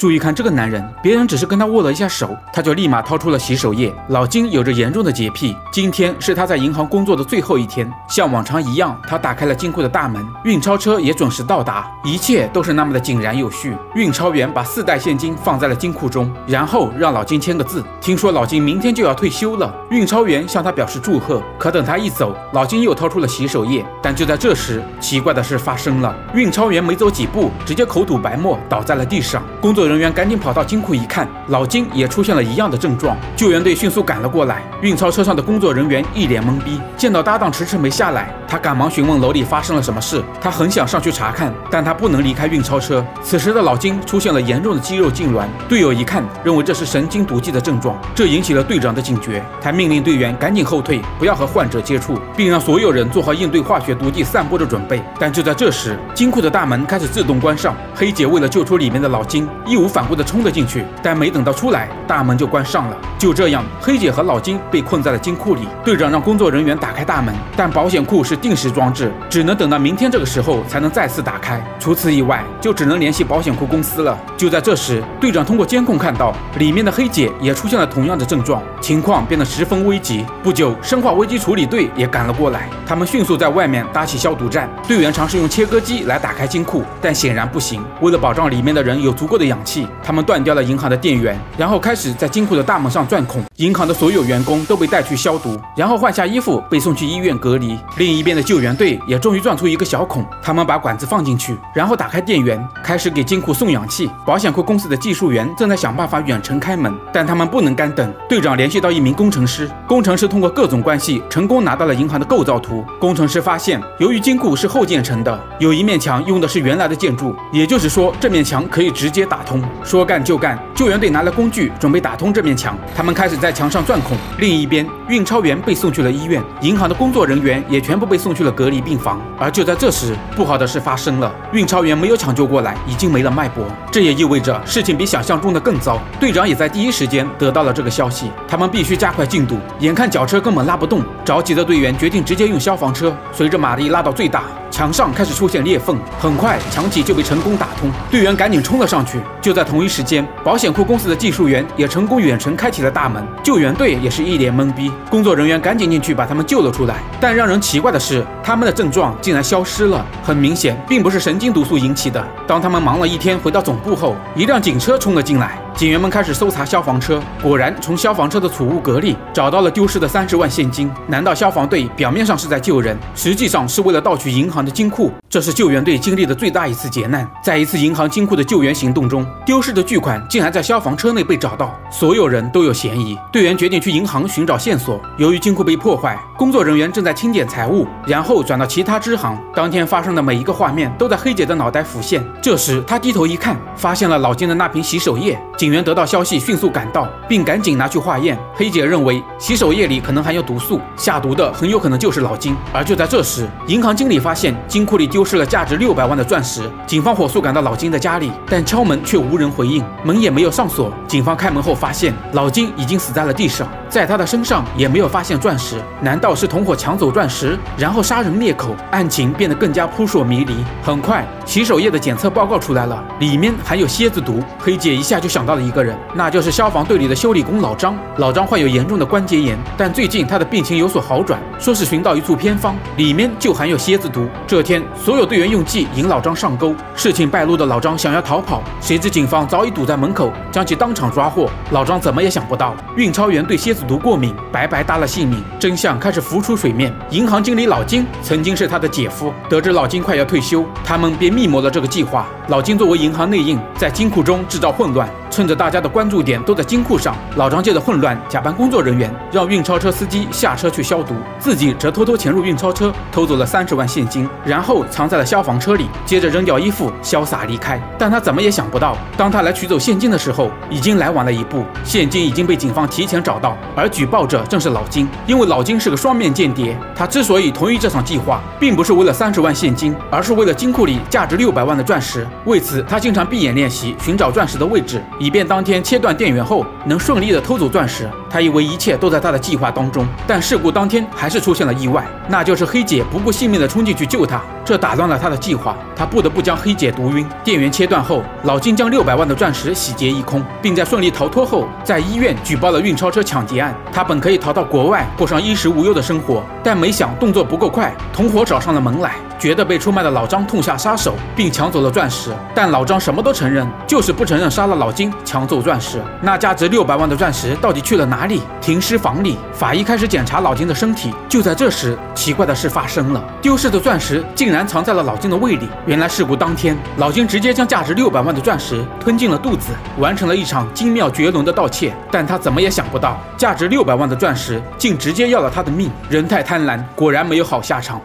注意看这个男人，别人只是跟他握了一下手，他就立马掏出了洗手液。老金有着严重的洁癖，今天是他在银行工作的最后一天，像往常一样，他打开了金库的大门，运钞车也准时到达，一切都是那么的井然有序。运钞员把四袋现金放在了金库中，然后让老金签个字。听说老金明天就要退休了，运钞员向他表示祝贺。可等他一走，老金又掏出了洗手液。但就在这时，奇怪的事发生了，运钞员没走几步，直接口吐白沫，倒在了地上。工作人员赶紧跑到金？库一看，老金也出现了一样的症状。救援队迅速赶了过来，运钞车上的工作人员一脸懵逼，见到搭档迟迟没下来，他赶忙询问楼里发生了什么事。他很想上去查看，但他不能离开运钞车。此时的老金出现了严重的肌肉痉挛，队友一看，认为这是神经毒剂的症状，这引起了队长的警觉。他命令队员赶紧后退，不要和患者接触，并让所有。人做好应对化学毒剂散播的准备。但就在这时，金库的大门开始自动关上。黑姐为了救出里面的老金，义无反顾地冲了进去，但没等到出来，大门就关上了。就这样，黑姐和老金被困在了金库里。队长让工作人员打开大门，但保险库是定时装置，只能等到明天这个时候才能再次打开。除此以外，就只能联系保险库公司了。就在这时，队长通过监控看到里面的黑姐也出现了同样的症状，情况变得十分危急。不久，生化危机处理队也赶了过来，他们迅速在外面搭起消毒站。队员尝试用切割机来打开金库，但显然不行。为了保障里面的人有足够的氧气，他们断掉了银行的电源，然后开始在金库的大门上钻孔。银行的所有员工都被带去消毒，然后换下衣服被送去医院隔离。另一边的救援队也终于钻出一个小孔，他们把管子放进去，然后打开电源，开始给金库送氧气。保险库公司的技术员正在想办法远程开门，但他们不能干等。队长联系到一名工程师，工程师通过各种关系成功拿到了银行的构造图。工程师发现，由于金库是后建成的，有一面墙用的是原来的建筑，也就是说这面墙可以直接打通。说干就干，救援队拿来工具准备打通这面墙，他们开始在墙上钻孔。另一边，运钞员被送去了医院，银行的工作人员也全部被送去了隔离病房。而就在这时，不好的事发生了，运钞员没有抢救过来，已经没了脉搏。这也意味着事情比想象中的更糟。队长也在第一时间得到了这个消息，他们必须加快进度。眼看脚车根本拉不动，着急的队员决定直接用消防车，随着马力拉到最大。墙上开始出现裂缝，很快墙体就被成功打通。队员赶紧冲了上去。就在同一时间，保险库公司的技术员也成功远程开启了大门。救援队也是一脸懵逼，工作人员赶紧进去把他们救了出来。但让人奇怪的是，他们的症状竟然消失了。很明显，并不是神经毒素引起的。当他们忙了一天回到总部后，一辆警车冲了进来。警员们开始搜查消防车，果然从消防车的储物格里找到了丢失的三十万现金。难道消防队表面上是在救人，实际上是为了盗取银行的金库？这是救援队经历的最大一次劫难。在一次银行金库的救援行动中，丢失的巨款竟然在消防车内被找到，所有人都有嫌疑。队员决定去银行寻找线索。由于金库被破坏，工作人员正在清点财物，然后转到其他支行。当天发生的每一个画面都在黑姐的脑袋浮现。这时，她低头一看，发现了老金的那瓶洗手液。警警员得到消息，迅速赶到，并赶紧拿去化验。黑姐认为洗手液里可能含有毒素，下毒的很有可能就是老金。而就在这时，银行经理发现金库里丢失了价值六百万的钻石。警方火速赶到老金的家里，但敲门却无人回应，门也没有上锁。警方开门后发现老金已经死在了地上，在他的身上也没有发现钻石。难道是同伙抢走钻石，然后杀人灭口？案情变得更加扑朔迷离。很快，洗手液的检测报告出来了，里面含有蝎子毒。黑姐一下就想到到了一个人，那就是消防队里的修理工老张。老张患有严重的关节炎，但最近他的病情有所好转，说是寻到一处偏方，里面就含有蝎子毒。这天，所有队员用计引老张上钩，事情败露的老张想要逃跑，谁知警方早已堵在门口，将其当场抓获。老张怎么也想不到，运钞员对蝎子毒过敏，白白搭了性命。真相开始浮出水面，银行经理老金曾经是他的姐夫。得知老金快要退休，他们便密谋了这个计划。老金作为银行内应，在金库中制造混乱。趁着大家的关注点都在金库上，老张借着混乱假扮工作人员，让运钞车司机下车去消毒，自己则偷偷潜入运钞车，偷走了三十万现金，然后藏在了消防车里，接着扔掉衣服，潇洒离开。但他怎么也想不到，当他来取走现金的时候，已经来晚了一步，现金已经被警方提前找到，而举报者正是老金。因为老金是个双面间谍，他之所以同意这场计划，并不是为了三十万现金，而是为了金库里价值六百万的钻石。为此，他经常闭眼练习寻找钻石的位置。以以便当天切断电源后能顺利的偷走钻石。他以为一切都在他的计划当中，但事故当天还是出现了意外，那就是黑姐不顾性命的冲进去救他，这打乱了他的计划，他不得不将黑姐毒晕。电源切断后，老金将六百万的钻石洗劫一空，并在顺利逃脱后，在医院举报了运钞车抢劫案。他本可以逃到国外过上衣食无忧的生活，但没想动作不够快，同伙找上了门来。觉得被出卖的老张痛下杀手，并抢走了钻石，但老张什么都承认，就是不承认杀了老金，抢走钻石。那价值六百万的钻石到底去了哪哪里？停尸房里，法医开始检查老金的身体。就在这时，奇怪的事发生了，丢失的钻石竟然藏在了老金的胃里。原来事故当天，老金直接将价值六百万的钻石吞进了肚子，完成了一场精妙绝伦的盗窃。但他怎么也想不到，价值六百万的钻石竟直接要了他的命。人太贪婪，果然没有好下场。